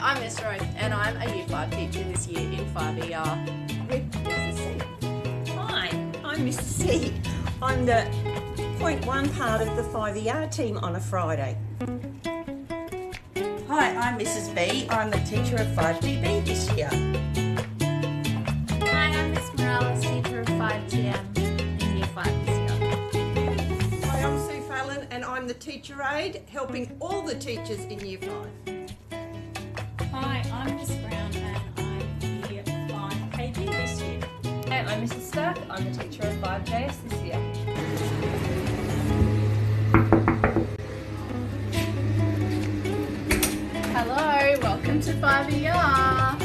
I'm Miss Rose and I'm a Year 5 teacher this year in 5ER with Mrs. C. Hi, I'm Mr. C. I'm the point one part of the 5ER team on a Friday. Hi, I'm Mrs. B. I'm the teacher of 5DB this year. Hi, I'm Miss Morales, teacher of 5TM in Year 5 this year. Hi, I'm Sue Fallon and I'm the teacher aide helping all the teachers in Year 5. I'm Miss Brown and I'm Year 5 KB this year. Hey, I'm Mrs. Stark. I'm the teacher of 5JS this year. Hello, welcome to 5ER.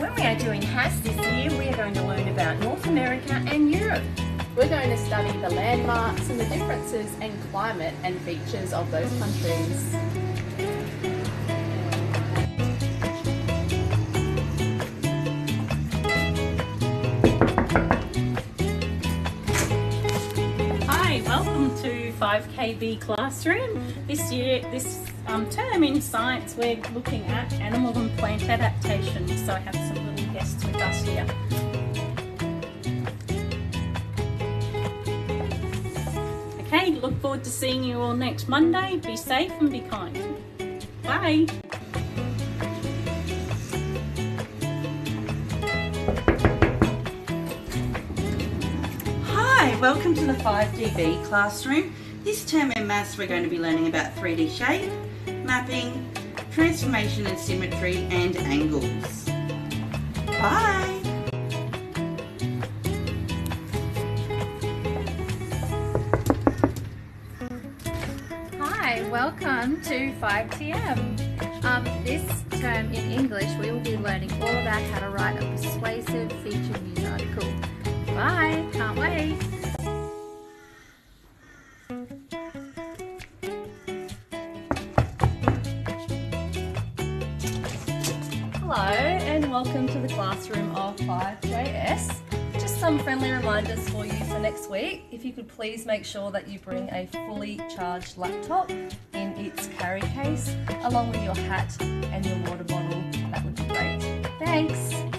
When we are doing HASS this year, we are going to learn about North America and Europe. We're going to study the landmarks and the differences in climate and features of those countries. 5KB Classroom. This year, this um, term in science, we're looking at animal and plant adaptation. So I have some little guests with us here. Okay, look forward to seeing you all next Monday. Be safe and be kind. Bye. Hi, welcome to the 5DB classroom. This term in maths we're going to be learning about 3D shape, mapping, transformation and symmetry and angles. Bye! Hi, welcome to 5TM. Um, this term in English, we will be learning all about how to write a persuasive feature news article. Bye, Hello, and welcome to the classroom of 5JS. Just some friendly reminders for you for next week. If you could please make sure that you bring a fully charged laptop in its carry case, along with your hat and your water bottle, that would be great. Thanks.